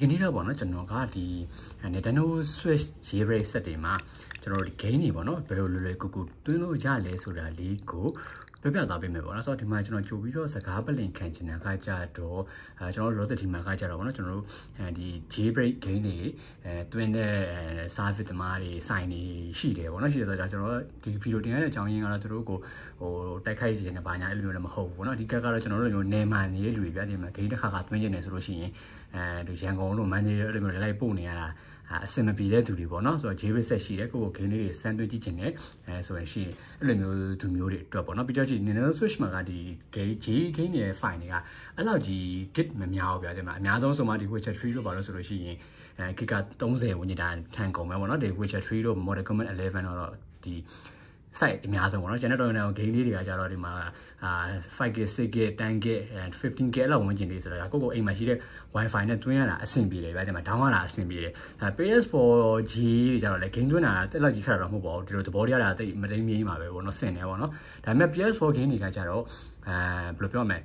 ဒီနေ့တော့ပေါ့နော်ကျွန်တော်ကဒီ Nintendo Switch jailbreak set တွေမှာကျွန်တော်တို့ဒီ game တွေပေါ့နော်ဘယ်လိုလွယ်လွယ်ကူကူတွင်းလို့ရလဲဆိုတာလေးကို ပြပြသားပေးမယ်ပေါ့နော်ဆိုတော့ဒီမှာကျွန်တော်ကြိုပြီးတော့စကားပလင်ခံချင်တဲ့အခါကျတော့အဲကျွန်တော်တို့ Rosette ဒီမှာကကြတော့ပေါ့နော်ကျွန်တော်တို့အဲဒီ jailbreak game တွေအဲတွင်းတဲ့ service သမားတွေ sign တွေရှိတယ်ပေါ့နော်ရှိတယ်ဆိုတော့ကျွန်တော်ဒီ video တင်ရတဲ့အကြောင်းရင်းကတော့သူတို့ကိုဟိုတိုက်ခိုက်ခြင်းနဲ့ဘာညာအဲ့လိုမျိုးလည်းမဟုတ်ဘူးပေါ့နော်အဓိကကတော့ကျွန်တော်တို့မျိုးနေမှန်နေတဲ့လူတွေပြဒီမှာ game တစ်ခါခါတွင်းကျင်နေဆိုလို့ရှိရင်အဲဒီရန်ကုန်တို့မန်နေအဲ့လိုမျိုးလိုက်ပို့နေရတာ အဆင်မပြေတဲ့သူတွေပေါ့နော်ဆိုတော့ JB set ရှိတယ်ကိုကို game လေးတွေစမ်းသွင်းကြည့်ချင်တယ်အဲဆိုရင်ရှိတယ်အဲ့လိုမျိုးသူမျိုးတွေအတွက်ပေါ့နော်ပြီးတော့ကြည့် Nintendo Switch မှာကဒီ game J game ရဲ့ file တွေကအဲ့လောက်ကြီး git မများဘူးဗျာတဲ့မှာအများဆုံးဆိုမှဒီ Witcher 3လို့ပါလို့ဆိုလို့ရှိရင်အဲ gig က30ဝန်းကျင်တာထန်ကုန်ပဲပေါ့နော်ဒီ Witcher 3တို့ Mortal Kombat 11တော့ဒီ site အများဆုံးပေါ့နော်ကျွန်တော်တို့တော့ game လေးတွေကကြတော့ဒီမှာအာ 5GB 6GB 10GB and 15GB လောက်ဝန်းကျင်လေးဆိုတော့ကိုကိုအိမ်မှာရှိတဲ့ Wi-Fi နဲ့တွင်းရတာအဆင်ပြေတယ်ဗျာဒီမှာ down ရတာအဆင်ပြေတယ်အဲ PS4G တွေကြတော့လေ game တွင်းတာတက်လောက်ကြီးခက်တော့မဟုတ်ပါဘူးဒီလိုသဘောတရားတာတိတ်မတိမ်မြင်းပါပဲပေါ့နော်ဆင်နေပေါ့နော်ဒါပေမဲ့ PS4 game တွေကကြတော့အဲဘယ်လိုပြောမလဲ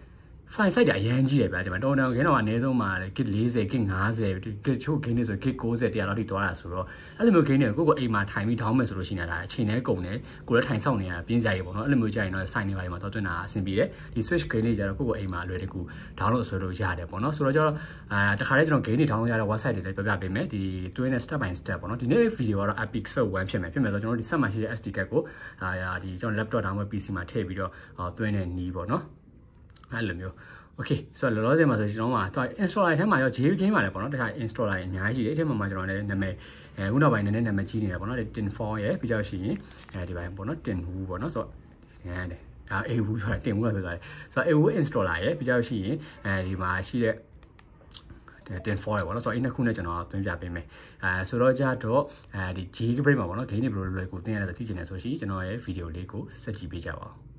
file size တွေအရင်ကြီးတယ်ဗျာဒီမှာတော်တော်ခင်းတော့အနည်းဆုံးမှာ gig 40 gig 50 gig ချို့ game တွေဆို gig 90တရားလောက်ထိသွားတာဆိုတော့အဲ့လိုမျိုး game တွေကိုကိုကိုအိမ်မှာထိုင်ပြီး down မယ်ဆိုလို့ရှိနေတာအချိန်နဲ့ကုန်တယ်ကိုလည်းထိုင်ဆောင်နေရတာပြင်းစရာကြီးပေါ့နော်အဲ့လိုမျိုးကြာရင်တော့ sign နေပါရင်မှာတော့တွင်တာအဆင်ပြေတယ်ဒီ switch game တွေကြတော့ကိုကိုအိမ်မှာအလွယ်တကူ download ဆွဲလို့ရတယ်ပေါ့နော်ဆိုတော့ကျတော့အာတခါတည်းကျွန်တော် game တွေ download ရတဲ့ website တွေလည်းပြောပြပေးမယ်ဒီတွင်းနဲ့ step by step ပေါ့နော်ဒီနေ့ video ကတော့ epic so 1ဖြစ်မယ်ဖြစ်မယ်ဆိုတော့ကျွန်တော်ဒီဆက်မှာရှိတဲ့ SD card ကိုအာဒီကျွန်တော် laptop ဒါမှမဟုတ် PC မှာထည့်ပြီးတော့တွင်းနဲ့နီးပေါ့နော် အဲ့လိုမျိုး okay ဆိုတော့လောလောဆယ်မှာဆိုကျွန်တော်မှာ installer ထဲမှာရော JV game မှာလည်းပေါ့နော်တခါ installer အများကြီးရှိတယ်အဲ့ထဲမှာမှာကျွန်တော်လည်းနာမည်အဲခုနောက်ပိုင်းနည်းနည်းနာမည်ကြီးနေတယ်ပေါ့နော် tin 4ရဲ့ပြီးကြရှိရင်အဲဒီပိုင်းပေါ့နော် tin wu ပေါ့နော်ဆိုတော့အဲဒီအာ a wu ဆိုတာ tin wu လို့ပြောတယ်ဆိုတော့ a wu installer ရဲ့ပြီးကြရှိရင်အဲဒီမှာရှိတဲ့တင်4ရပေါ့နော်ဆိုတော့အဲ့နှစ်ခုနဲ့ကျွန်တော်သွင်းပြပေးမယ်အဲဆိုတော့ကြတော့အဲဒီ G break မှာပေါ့နော် game တွေဘယ်လိုလွယ်ကိုသင်ရတယ်သိချင်တယ်ဆိုရှင်ကျွန်တော်ရဲ့ဗီဒီယိုလေးကိုဆက်ကြည့်ပေးကြပါဦး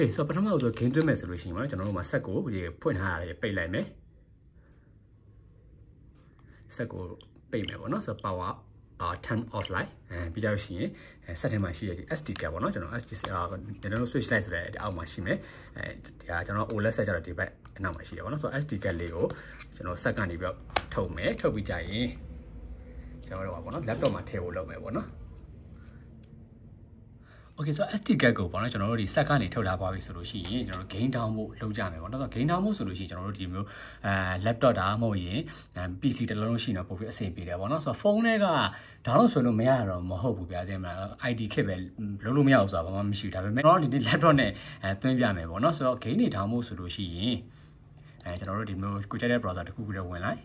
ကဲဆိုပထမဆုံး game သွင်းမယ်ဆိုလို့ရှိရင်ပေါ့နော်ကျွန်တော်တို့မှာဆက်ကိုဒီဖွင့်ထားရတယ်ပိတ်လိုက်မယ်ဆက်ကိုပိတ်မယ်ပေါ့နော်ဆို power အာ turn off လိုက်အဲပြီးတော့ရှိရင်ဆက်ထဲမှာရှိတဲ့ဒီ SD card ပေါ့နော်ကျွန်တော် SD အာကျွန်တော် switch light ဆိုတဲ့အောက်မှာရှိမယ်အဲဒီဟာကျွန်တော် OLED ဆက်ကြတော့ဒီဘက်အနောက်မှာရှိတယ်ပေါ့နော်ဆိုတော့ SD card လေးကိုကျွန်တော်ဆက်ကနေပြီးတော့ထုတ်မယ်ထုတ်ပြီးကြရင်ကျွန်တော်တို့ပါပေါ့နော် laptop မှာထည့်ဖို့လုပ်မယ်ပေါ့နော် Okay ဆိုတော့ SD card ကိုပေါ့နော်ကျွန်တော်တို့ဒီ set ကနေထုတ်ထားပါပြီဆိုလို့ရှိရင်ကျွန်တော်တို့ gain down ဖို့လုပ်ကြမယ်ပေါ့နော်ဆိုတော့ gain down ဖို့ဆိုလို့ရှိရင်ကျွန်တော်တို့ဒီမျိုးအဲ laptop ဒါမှမဟုတ်ရင် PC တစ်လုံးလုံးရှိနေပို့ပြီးအဆင်ပြေတယ်ပေါ့နော်ဆိုတော့ဖုန်းတွေက download ဆွဲလို့မရတော့မဟုတ်ဘူးဗျာတဲ့မလား ID ခက်ပဲလုံးလို့မရဘူးဆိုတာဘာမှမရှိဘူးဒါပေမဲ့ကျွန်တော်တို့ဒီနေ့ laptop နဲ့အဲသွင်းပြမယ်ပေါ့နော်ဆိုတော့ gain တွေ down ဖို့ဆိုလို့ရှိရင်အဲကျွန်တော်တို့ဒီမျိုးကိုကြိုက်တဲ့ browser တစ်ခုခုနဲ့ဝင်လိုက်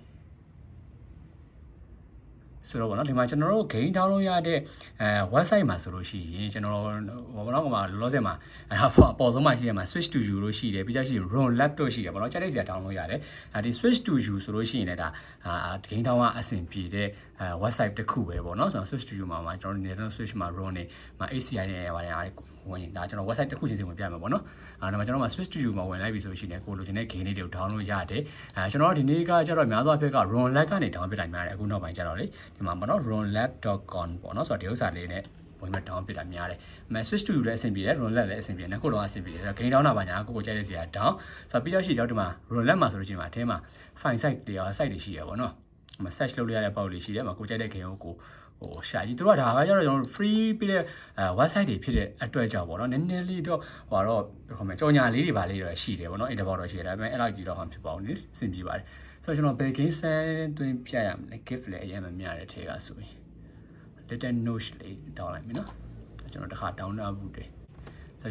ဆိုတော့ဗောနော်ဒီမှာကျွန်တော်တို့ gain download ရတဲ့အဲ website မှာဆိုလို့ရှိရင်ကျွန်တော်ဗောနော်ဟိုမှာလောလောဆယ်မှာအဲဒါပေါ့အပေါ်ဆုံးမှာရှိရမှာ switch to you လို့ရှိတယ်ပြီးကြရှိရင် run laptop ရှိတယ်ဗောနော်ချက်လိုက်စရာ download ရတယ်အဲဒီ switch to you ဆိုလို့ရှိရင်လည်းဒါအာ gain down ကအဆင်ပြေတဲ့အဲ website တစ်ခုပဲဗောနော်ဆိုတော့ switch to you မှာမှာကျွန်တော်နေတဲ့ switch မှာ run နေမှာ ACI နဲ့ပါတယ်အား ဝင်ဒါကျွန်တော် website တစ်ခုချင်းစီဝင်ပြမယ်ပေါ့နော်အဲဒါမှကျွန်တော်မှာ Switch Studio မှာဝင်လိုက်ပြီဆိုလို့ရှိရင်ကိုလိုချင်တဲ့ game လေးတွေကို download ရတယ်အဲကျွန်တော်ဒီနေ့ကကျတော့များသောအားဖြင့်က run lab ကနေ download ပြတိုင်းများတယ်အခုနောက်ပိုင်းကျတော့လေဒီမှာပေါ့နော် runlab.com ပေါ့နော်ဆိုတော့ဒီဥစ္စာလေးနဲ့ဝင်မဲ့ down ပြတာများတယ်။မ switch to လည်းအဆင်ပြေတယ် run lab လည်းအဆင်ပြေတယ်။နှစ်ခုလုံးအဆင်ပြေတယ်။ဂိမ်း down တာပါညာကိုကိုကြိုက်တဲ့စီက down ဆိုတော့ပြီးတော့ရှိတော့ဒီမှာ run lab မှာဆိုလို့ရှိရင်မှာအထဲမှာ file site တွေရော site တွေရှိရပါတော့။ မ search လုပ်လို့ရတဲ့ပေါ့လေးရှိတယ်။မှာကိုကြိုက်တဲ့ဂိမ်းကိုကိုဟိုရှာကြီးတို့ကဒါကကျတော့ကျွန်တော် free ပြတဲ့အဲ website တွေဖြစ်တဲ့အတွက်ကြောင့်ပေါ့နော်နည်းနည်းလေးတော့ဟိုတော့ဘယ်ခေါ်မလဲကြော်ညာလေးတွေပါလေးတော့ရှိတယ်ပေါ့နော်အဲ့တဘောတော့ရှိတယ်ဒါပေမဲ့အဲ့လောက်ကြီးတော့ဟောဖြစ်ပါဘူးနိစင်ပြပါတယ်ဆိုတော့ကျွန်တော်ဘယ် game set တွင်းပြရမလဲ gift လည်းအရင်မမြတဲ့ထဲကဆိုရင် little note လေးတောင်းလိုက်မယ်နော်ကျွန်တော်တစ်ခါ down လုပ်ဘူးတယ်ဆိုတော့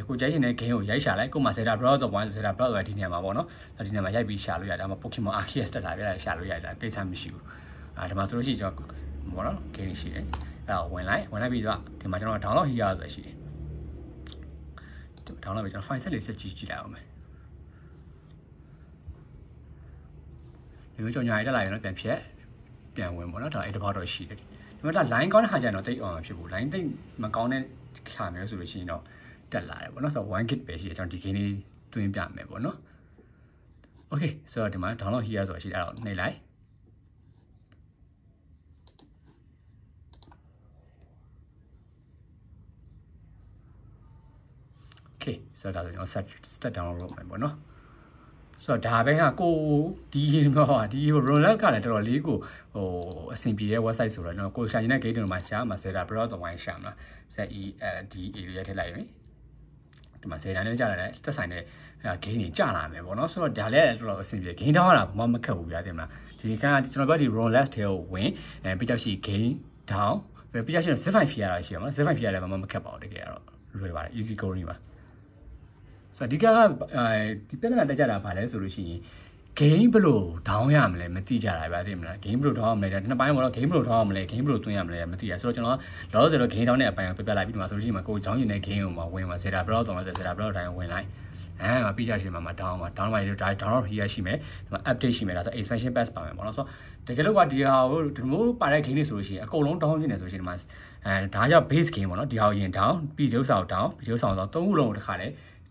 ကိုကြိုက်ချင်တဲ့ game ကိုရိုက်ရှာလိုက်ကိုမှ Zeta browser 1 Zeta browser ဒီနေရာမှာပေါ့နော်ဒီနေရာမှာရိုက်ပြီးရှာလို့ရတယ်ဒါမှ Pokemon Arceus တက်လာပြရတယ်ရှာလို့ရတယ်ကိစ္စမရှိဘူးအာဒီမှာဆိုလို့ရှိရင်ကျွန်တော်ပေါ့နော် game ရှိတယ်အဲ့တော့ဝင်လိုက်ဝင်လိုက်ပြီးတော့ဒီမှာကျွန်တော် download here ဆိုရှိတယ် download ပြီးကျွန်တော် file set လေးဆက်ကြည့်ကြည့်လိုက်အောင်မယ်ဒီလိုကြောင်ညာရတက်လာရင်တော့ပြန်ဖြတ်ပြန်ဝင်ပေါ့နော်ဒါအဲ့တဘောတော့ရှိတယ်ဒီမှာဒါ line ကောင်းတဲ့ခါကျရင်တော့တိတ်အောင်ဖြစ်ဘူး line တိတ်မကောင်းတဲ့ခါမျိုးဆိုလို့ရှိရင်တော့ တက်လာတယ်ပေါ့နော်ဆိုတော့1 gig ပဲရှိတယ်ကျွန်တော်ဒီ game လေးတွင်းပြမယ်ပေါ့နော် okay ဆိုတော့ဒီမှာ download here ဆိုတာရှိတယ်အဲ့တော့နှိပ်လိုက် okay ဆိုတော့ဒါဆိုကျွန်တော် set step down လုပ်မယ်ပေါ့နော်ဆိုတော့ဒါပဲကကိုဒီဟောဒီ roll ကလည်းတော်တော်လေးကိုဟိုအဆင်ပြေတဲ့ website ဆိုတော့ကျွန်တော်ကိုရှာနေတဲ့ gate တွေမှာရှာမှာ set up browser ဝိုင်းရှာမလား set e d area ထည့်လိုက်ပြီ ဒီမှာ set နဲ့ကြာလာတယ်သက်ဆိုင်တဲ့ gain တွေကြာလာမယ်ပေါ့နော်ဆိုတော့ဒါလည်းတော်တော်အဆင်ပြေ gain တောင်းရတာဘာမှမခက်ဘူးဗျာတင်မလားဒီကကျွန်တော်ပြောဒီ roll left ထဲကိုဝင်အဲပြီးတော့ရှိ gain down ပြီးတော့ရှိ zip file ဖြီးရတာရှိရမှာ zip file ဖြီးရတယ်ဘာမှမခက်ပါဘူးတကယ်တော့လွယ်ပါတယ် easy coding ပါဆိုတော့ဒီကကအဲဒီပြဿနာတက်ကြတာဗာလဲဆိုလို့ရှိရင် game ဘယ်လို down ရမလဲမသိကြတာဗျာသိမလား game ဘယ်လို down ရမလဲဒါနှစ်ပိုင်းပေါ့နော် game ဘယ်လို down ရမလဲ game ဘယ်လိုသွင်းရမလဲမသိရဆိုတော့ကျွန်တော်လောလောဆယ်တော့ game down တဲ့အပိုင်းကိုပြပြလိုက်ပြီးဒီမှာဆိုလို့ရှိရင်ကိုကြောင်းရင်တဲ့ game ကိုမှဝင်မှာ zeta block တော့ဆို zeta block တိုင်းဝင်လိုက်အဲမှာပြီးကြရှင်မှာမှာ down မှာ down မှာဒီ download ရရှိမယ်ဒီမှာ update ရှိမယ်ဒါဆို expansion pass ပါမယ်ပေါ့နော်ဆိုတော့တကယ်လို့ကဒီဟာကိုဒီလိုပါတဲ့ game တွေဆိုလို့ရှိရင်အကုန်လုံး down ဖြစ်နေဆိုရှင်ဒီမှာအဲဒါကြောင့် base game ပေါ့နော်ဒီဟာကိုရင် down ပြီးရုပ်ဆောင် down ပြီးရုပ်ဆောင်ဆိုသုံးခုလုံးကိုတစ်ခါလေ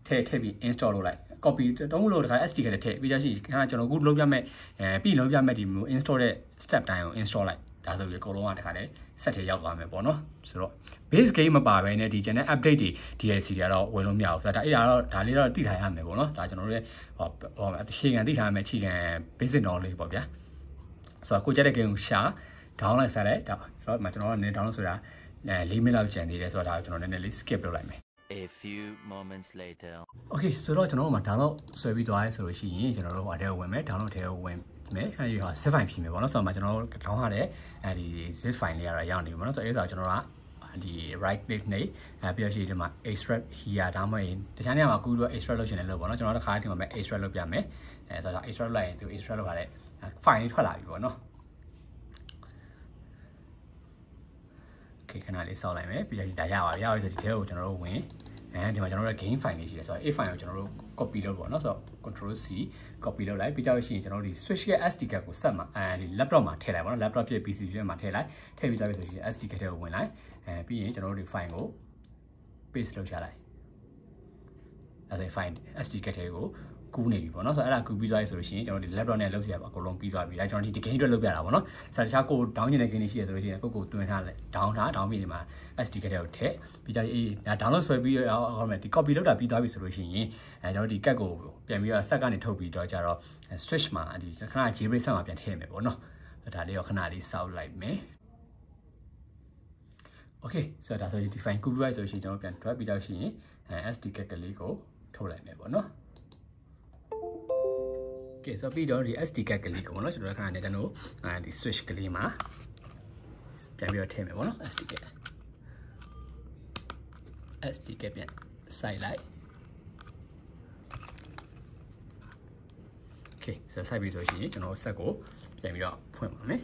ထည့်ထည့်ပြီး install လုပ်လိုက် copy တုံးလို့တခါ SD ကလည်းထည့်ပြီးကြရှိခဏကျွန်တော်ခုလုပ်ပြမဲ့အဲပြီးလုပ်ပြမဲ့ဒီမျိုး install တဲ့ step တိုင်းကို install လိုက်ဒါဆိုပြီးအကုန်လုံးကတခါလေ set ထဲရောက်သွားမယ်ပေါ့နော်ဆိုတော့ base game မပါဘဲနဲ့ဒီ channel update တွေ DLC တွေကတော့ဝင်လို့မရဘူးဆိုတော့ဒါအဲ့ဒါတော့ဒါလေးတော့သိထားရမယ်ပေါ့နော်ဒါကျွန်တော်တို့ရဲ့ဟောဟောအခြေခံသိထားရမယ်အခြေခံ basic knowledge ပေါ့ဗျာဆိုတော့ကိုကြက်တဲ့ game ကိုရှာ download ဆက်လိုက်ဒါဆိုတော့ကျွန်တော်ကနည်း download ဆိုတာ၄မိနစ်လောက်ကျန်သေးတယ်ဆိုတော့ဒါကိုကျွန်တော်နည်းနည်းလေး skip လုပ်လိုက်မယ် A few moments later. Okay ဆိုတော့ကျွန်တော်တို့မှာ download ဆွဲပြီးသွားရဲဆိုလို့ရှိရင်ကျွန်တော်တို့ဟိုအထဲကိုဝင်မယ် download ထဲကိုဝင်မယ်ခဏယူဟာ zip file ဖြစ်မယ်ပေါ့နော်ဆိုတော့မှကျွန်တော်တို့ download ရတဲ့အဲဒီ zip file လေးကတော့ရောက်နေပြီပေါ့နော်ဆိုတော့အဲဒါကျွန်တော်တို့ကဒီ right click နဲ့အဲပြီးတော့ရှိဒီမှာ extract here ဒါမှမဟုတ်တခြားနေရာမှာကူးတော့ extract လုပ်ချင်တယ်လို့ပေါ့နော်ကျွန်တော်တို့တစ်ခါဒီမှာပဲ extract လုပ်ပြမယ်အဲဆိုတော့ extract လိုက်ရင်သူ extract လုပ်ရတဲ့ file လေးထွက်လာပြီပေါ့နော် okay ခဏလေးစောက်လိုက်မယ်ပြီးတော့ဒါရပါပြီရပါပြီဆိုဒီထဲကိုကျွန်တော်တို့ဝင်အဲဒီမှာကျွန်တော်တို့ game file လေးရှိတယ်ဆိုတော့ A file ကိုကျွန်တော်တို့ copy လုပ်ပေါ့နော်ဆိုတော့ control C copy လုပ်လိုက်ပြီးတော့ရှိရင်ကျွန်တော်တို့ဒီ switch ရဲ့ SD card ကိုဆက်မှာအဲဒီ laptop မှာထည့်လိုက်ပေါ့နော် laptop ဖြစ် PC ဖြစ်မှာထည့်လိုက်ထည့်ပြီးသွားပြီဆိုရင် SD card ထဲကိုဝင်လိုက်အဲပြီးရင်ကျွန်တော်တို့ဒီ file ကို paste လုပ်ချလိုက်အဲဒါ file SD card ထဲကို ကူးနေပြီပေါ့နော်ဆိုတော့အဲ့ဒါကူးပြီးသွားပြီဆိုလို့ရှိရင်ကျွန်တော်ဒီ laptop နဲ့လုပ်စီရပါအကုန်လုံးပြီးသွားပြီဒါကျွန်တော်ဒီ game အတွက်လုပ်ပြတာပေါ့နော်ဆိုတော့တခြားကို down ညင်တဲ့ game တွေရှိရဆိုလို့ရှိရင်ကိုကိုတွင်ထားလိုက် down ထား down ပြီးဒီမှာ SD ကတဲ့ကိုထည့်ပြီးကြအေးဒါ download ဆွဲပြီးတော့ဟောမယ်ဒီ copy လုပ်တာပြီးသွားပြီဆိုလို့ရှိရင်အဲကျွန်တော်ဒီ cat ကိုပြန်ပြီးတော့ဆက်ကနေထုတ်ပြီးတော့ကြတော့ switch မှာဒီခဏ jailbreak ဆက်မှာပြန်ထည့်မယ်ပေါ့နော်ဒါလေးရောခဏလေးစောက်လိုက်မယ် Okay ဆိုတော့ဒါဆိုရင် define copyright ဆိုလို့ရှိရင်ကျွန်တော်ပြန် drag ပြီးတော့ရှိရင် SD card ကလေးကိုထုတ်လိုက်မယ်ပေါ့နော် ကဲဆိုပြီးတော့ဒီ SD card ကလေးကိုပေါ့နော်ကျွန်တော်ခဏနဲ့တန်းတို့အဲဒီ switch ကလေးမှာပြန်ပြီးတော့ထည့်မယ်ပေါ့နော် SD card SD card ပြန်စိုက်လိုက် Okay ဆိုစိုက်ပြီးဆိုရှင်ကျွန်တော်ဆက်ကိုပြန်ပြီးတော့ဖွင့်ပါမယ်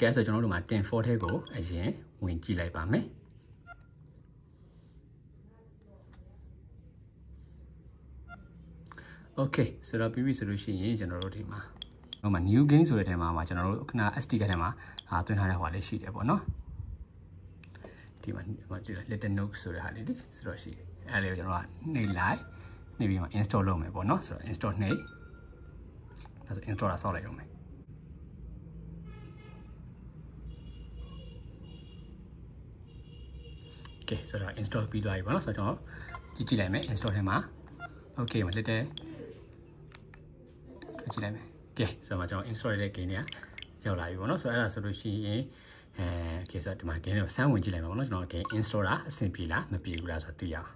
ကဲဆိုကျွန်တော်တို့မှာတင်4ထဲကိုအရင်ဝင်ကြည့်လိုက်ပါမယ်โอเคဆိုတော့ပြီးပြီဆိုလို့ရှိရင်ကျွန်တော်တို့ဒီမှာဟိုမှာ new game ဆိုတဲ့ထဲမှာကျွန်တော်တို့ခဏ SD ကထဲမှာအာတွင်းထားတဲ့ဟိုလေးရှိတယ်ပေါ့နော်ဒီမှာဟိုကြည့်လိုက် little note ဆိုတဲ့ဟာလေးဒီဆိုတော့ရှိတယ်အဲ့လေးကိုကျွန်တော်ကနှိပ်လိုက်နှိပ်ပြီးမှ install လုပ်မယ်ပေါ့နော်ဆိုတော့ install နှိပ်ဒါဆို install တာဆောက်လိုက်ရုံပဲ ကဲဆိုတော့ install ပြီးသွားပြီပေါ့နော်ဆိုတော့ကျွန်တော်ကြည့်ကြည့်လိုက်မယ် install ထဲမှာ okay မလက်တဲ့ကြည့်လိုက်မယ်ကဲဆိုတော့ကျွန်တော် install ရဲ့ game တွေကရောက်လာပြီပေါ့နော်ဆိုတော့အဲ့ဒါဆိုလို့ရှိရင်အဲကဲဆိုတော့ဒီမှာ game တွေကိုဆန်းဝင်ကြည့်လိုက်မှာပေါ့နော်ကျွန်တော် game install တာအဆင်ပြေလားမပြေဘူးလားဆိုတော့သိရအောင်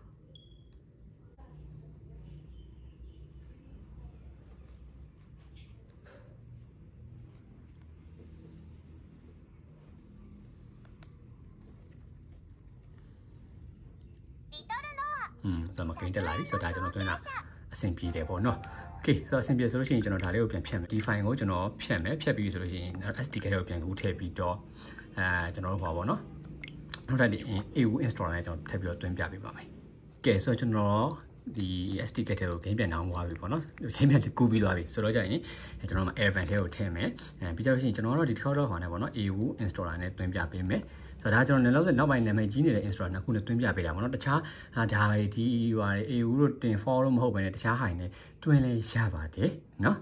อืมဆိုတော့ဂိမ်းတက်လာပြီဆိုတော့ဒါကျွန်တော်တွင်းတာအဆင်ပြေတယ်ပေါ့နော်โอเคဆိုတော့အဆင်ပြေဆိုလို့ရှိရင်ကျွန်တော်ဒါလေးကိုပြန်ဖြတ်မယ်ဒီ file ကိုကျွန်တော်ဖြတ်မယ်ဖြတ်ပြီးဆိုလို့ရှိရင် SD ကလေးကိုပြန်ကူးထည့်ပြီးတော့အဲကျွန်တော်တို့ဟောပါတော့နောက်ထပ်ဒီ AU installer နဲ့ကျွန်တော်ထည့်ပြီးတော့တွင်းပြပေးပါမယ်ကဲဆိုတော့ကျွန်တော် ဒီ SD card တွေကို game ပြန်နောင်းသွားပြီပေါ့နော် game ပြန်ကူးပြီးသွားပြီဆိုတော့ကြရင်ကျွန်တော်တို့မှာ Airvan ထဲကိုထည့်မယ်အဲပြီးတော့ရှိရင်ကျွန်တော်တို့ဒီတစ်ခေါက်တော့ဟောနေပေါ့နော် AU installer နဲ့တွင်းပြပေးမယ်ဆိုတော့ဒါကျွန်တော်လည်းလောက်နောက်ပိုင်းနာမည်ကြီးနေတဲ့ installer နှစ်ခုနဲ့တွင်းပြပေးတာပေါ့နော်တခြားဒါတွေဒီဟို AU တို့တင် follow မဟုတ်ဘဲနဲ့တခြားဟိုင်နဲ့တွင်းလဲရပါတယ်နော်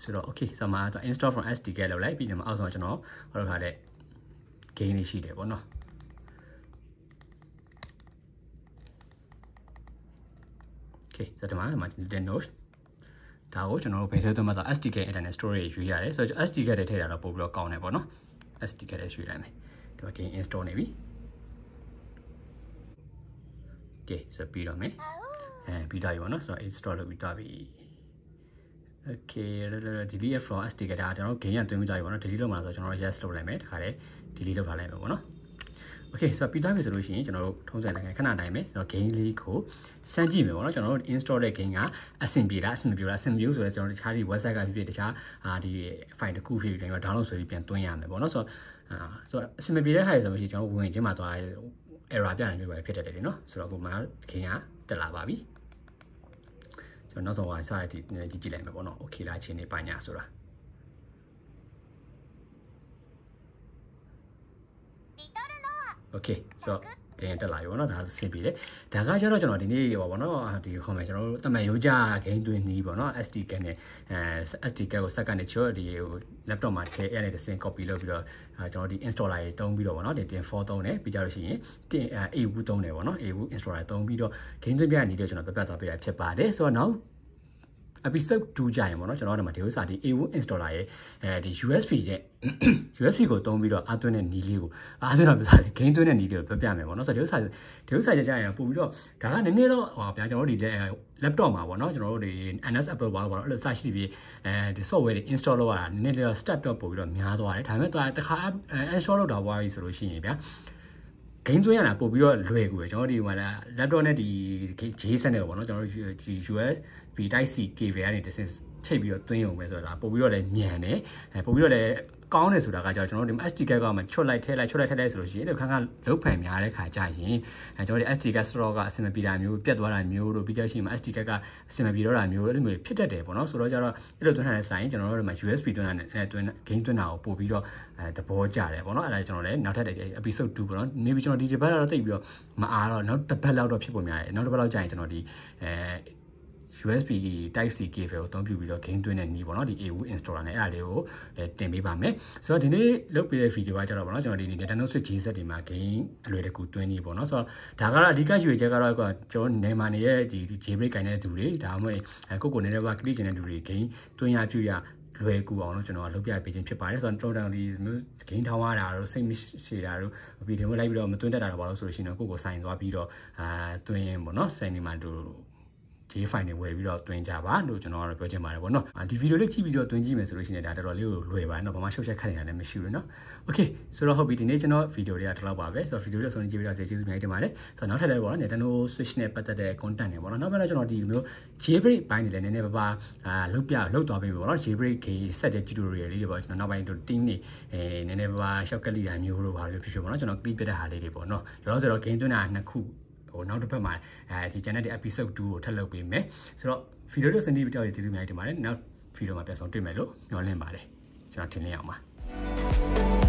ဆိုတော့ okay ဆိုတော့ install from SD card လောက်လိုက်ပြီးတော့အောက်ဆုံးကျွန်တော်ဟောလုပ်ထားတဲ့ gain လေးရှိတယ်ပေါ့နော် okay ဆိုတော့ဒီမှာဒီမှာ Nintendo ဒါကိုကျွန်တော်တို့ဘယ်ထဲသွင်းမှာဆို SD card internet storage ရွေးရတယ်ဆိုတော့ SD card တွေထည့်တာတော့ပို့ပြီးတော့ကောင်းတယ်ပေါ့နော် SD card တွေရွေးလိုက်မယ်ဒီမှာ game install နေပြီ okay ဆိုပြီးတော့မယ်အဲပြီးတော့ပြီပေါ့နော်ဆိုတော့ install လုပ်ပြီးတော့ပြီ okay delete from SD card ဒါကျွန်တော်တို့ game ရသွင်းပြီးတော့ပြီပေါ့နော် delete လုပ်မှာဆိုတော့ကျွန်တော်တို့ yes လုပ်လိုက်မယ်တခါတည်း delete လုပ်ထားလိုက်မယ်ပေါ့နော် okay ဆိုတော့ပြီးသားပြီဆိုလို့ရှိရင်ကျွန်တော်တို့ထုံးစံတိုင်းခဏတိုင်းပဲကျွန်တော် game လေးကိုစမ်းကြည့်မယ်ပေါ့နော်ကျွန်တော်တို့ install တဲ့ game ကအဆင်ပြေလားအဆင်မပြေလားအဆင်မပြေဘူးဆိုတော့ကျွန်တော်တို့တခြားဒီ website ကဖြစ်ဖြစ်တခြားအာဒီ file တစ်ခုဖြစ်ဖြစ်ကျွန်တော် download ဆိုပြီးပြန်သွင်းရမယ်ပေါ့နော်ဆိုတော့အာဆိုတော့အဆင်မပြေတဲ့ဟာတွေဆိုလို့ရှိရင်ကျွန်တော်ဝင်ချင်းမှာသွား error ပြနေမျိုးပဲဖြစ်တတ်တယ်လေနော်ဆိုတော့အခုမှ game ကတက်လာပါပြီကျွန်တော်နောက်ဆုံးကစရည်ကြည့်ကြည့်လိုက်မယ်ပေါ့နော် okay လားချင်းနေပါညာဆိုတာ okay ဆိုတော့ပြန်တက်လာပြီပေါ့နော်ဒါဆင်ပြေတယ်ဒါကကျတော့ကျွန်တော်ဒီနေ့ဟောပေါ့နော်ဒီခေါ်မယ်ကျွန်တော်တို့တမန်ရိုးကြဂိမ်းသွင်းနီးပေါ့နော် SD card နဲ့အဲ SD card ကိုစက်ကနေချော့ဒီဟို laptop မှာထည့်အဲ့နဲ့တစ်စင် copy လုပ်ပြီးတော့ကျွန်တော်ဒီ installer တွေတုံးပြီးတော့ပေါ့နော်ဒီတင်4တုံးတယ်ပြီးကြလို့ရှိရင်တင် AU တုံးတယ်ပေါ့နော် AU installer တုံးပြီးတော့ game သွင်းပြနေတော့ကျွန်တော်ပြပြသွားပေးတာဖြစ်ပါတယ်ဆိုတော့နောက် episode 2ကြရင်ပေါ့နော်ကျွန်တော်တို့ဒီမှာဒီဥစ္စာဒီ A1 installer ရဲ့အဲဒီ USB ရဲ့ USB ကိုတုံးပြီးတော့အားသွင်းတဲ့နီးလေးကိုအားသွင်းတော့ပြစားတယ် gain သွင်းတဲ့နီးလေးကိုပြပြမယ်ပေါ့နော်ဆိုတော့ဒီဥစ္စာဒီဥစ္စာကြကြရင်ပို့ပြီးတော့ဒါကနည်းနည်းတော့ဟောဗျာကျွန်တော်တို့ဒီ laptop မှာပေါ့နော်ကျွန်တော်တို့ဒီ NS Apple ဘာလို့ပေါ့နော်အဲ့လိုစရှိပြီးအဲဒီ software တွေ install လုပ်ရတာနည်းနည်းတော့ step တော့ပို့ပြီးတော့များသွားတယ်ဒါပေမဲ့တခါ install လုပ်တာပွားပြီဆိုလို့ရှိရင်ဗျာ game သွင်းရတာပို့ပြီးတော့လွယ်ကူပဲကျွန်တော်ဒီမှာ laptop နဲ့ဒီ J7 နဲ့ပေါ့နော်ကျွန်တော်တို့ဒီ USB Type C cable ကနေတစ်ဆင့်ချိတ်ပြီးတော့သွင်းရုံပဲဆိုတော့ပို့ပြီးတော့လည်းမြန်တယ်အဲပို့ပြီးတော့လည်းကောင်းတယ်ဆိုတာကကြောင့်ကျွန်တော်တို့ဒီ SD card ကမှချွတ်လိုက်ထဲလိုက်ချွတ်လိုက်ထဲလိုက်ဆိုလို့ရှိရင်ဒီခန်းကလုတ်ဖန်များတဲ့ခါကြရင်အဲကျွန်တော်ဒီ SD card slot ကအဆင်မပြေတာမျိုးပြတ်သွားတာမျိုးတို့ပြီးကြရှိမှ SD card ကအဆင်မပြေတော့တာမျိုးအဲ့လိုမျိုးဖြစ်တတ်တယ်ပေါ့နော်ဆိုတော့ကြတော့အဲ့လိုသွင်းထားတဲ့ဆိုင်ကျွန်တော်တို့ဒီမှာ USB သွင်းတာနဲ့အဲသွင်း game သွင်းတာကိုပို့ပြီးတော့အဲသဘောကျတယ်ပေါ့နော်အဲ့ဒါကျွန်တော်လည်းနောက်ထပ်တဲ့ episode 2ပေါ့နော် maybe ကျွန်တော်ဒီတစ်ပတ်တော့တိတ်ပြီးတော့မအားတော့နောက်တစ်ပတ်လောက်တော့ဖြစ်ပုံများတယ်နောက်တစ်ပတ်လောက်ကြာရင်ကျွန်တော်ဒီအဲ USB Type C cable ကိုအသုံးပြုပြီးတော့ game သွင်းတဲ့နည်းပေါ့နော်ဒီ AU installer နဲ့အဲ့ဒါလေးကိုလည်းတင်ပေးပါမယ်ဆိုတော့ဒီနေ့လုပ်ပေးတဲ့ဗီဒီယိုကကြတော့ပေါ့နော်ကျွန်တော်ဒီ Nintendo Switch G7 တွေမှာ game အလွယ်တကူသွင်းနည်းပေါ့နော်ဆိုတော့ဒါကတော့အဓိကရွေချက်ကတော့ကျွန်တော်နေမာနေတဲ့ဒီ Jailbreak ကင်တဲ့သူတွေဒါမှမဟုတ်ကိုကိုနေနေပါကလစ်ချင်တဲ့သူတွေ game သွင်းရပြရလွယ်ကူအောင်လို့ကျွန်တော်လုပ်ပြပေးခြင်းဖြစ်ပါတယ်ဆိုတော့တော်တော်ဒီမျိုးဂိမ်းထောင်းရတာတို့စိတ်မရှိတာတို့ဗီဒီယိုလိုက်ပြီးတော့မသွင်းတတ်တာတော့ဘာလို့ဆိုလို့ရှိရင်တော့ကိုကိုစိုင်သွားပြီးတော့အာသွင်းပေါ့နော်စိုင်နေမှာတို့ J file တွေဝယ်ပြီးတော့တွင်းကြပါလို့ကျွန်တော်ကတော့ပြောချင်ပါတယ်ပေါ့နော်ဒီဗီဒီယိုလေးကြည့်ပြီးတော့တွင်းကြည့်မယ်ဆိုလို့ရှိရင်ဒါတော်တော်လေးကိုလွယ်ပါတယ်နော်ဘာမှရှုပ်ချက်ခတ်နေတာလည်းမရှိဘူးနော်โอเคဆိုတော့ဟုတ်ပြီဒီနေ့ကျွန်တော်ဗီဒီယိုလေးကဒီလောက်ပါပဲဆိုတော့ဗီဒီယိုလေးဆုံးကြည့်ပြီးတော့ကျေးဇူးများတင်ပါတယ်ဆိုတော့နောက်ထပ်လည်းပေါ့နော် Nintendo Switch နဲ့ပတ်သက်တဲ့ content တွေပေါ့နော်နောက်ပိုင်းတော့ကျွန်တော်ဒီလိုမျိုး jailbreak ဘိုင်းတွေလည်းနည်းနည်းပါးပါးအာလုတ်ပြလုတ်သွားပေးမယ်ပေါ့နော် jailbreak ခေဆက်တဲ့ tutorial လေးတွေပေါ့ကျွန်တော်နောက်ပိုင်းတို့ team တွေအဲနည်းနည်းပါးပါး shortcut လေးတာမျိုးလို့ပါလို့ဖြစ်ဖြစ်ပေါ့နော်ကျွန်တော် clip ပြတဲ့ဟာလေးတွေပေါ့နော်လောလောဆယ်တော့ game သွင်းတာနှစ်ခု ဟိုနောက်တစ်ပတ်မှာအဲဒီ channel တဲ့ episode 2ကိုထပ်လုပ်ပေးမယ်ဆိုတော့ဗီဒီယိုလေးစနေပြီးတော့ကျေးဇူးများတင်ပါတယ်နောက်ဗီဒီယိုမှာပြန်ဆောင်တွေ့မယ်လို့ညွှန်လင့်ပါတယ်ကျွန်တော်ထင်လင်းအောင်ပါ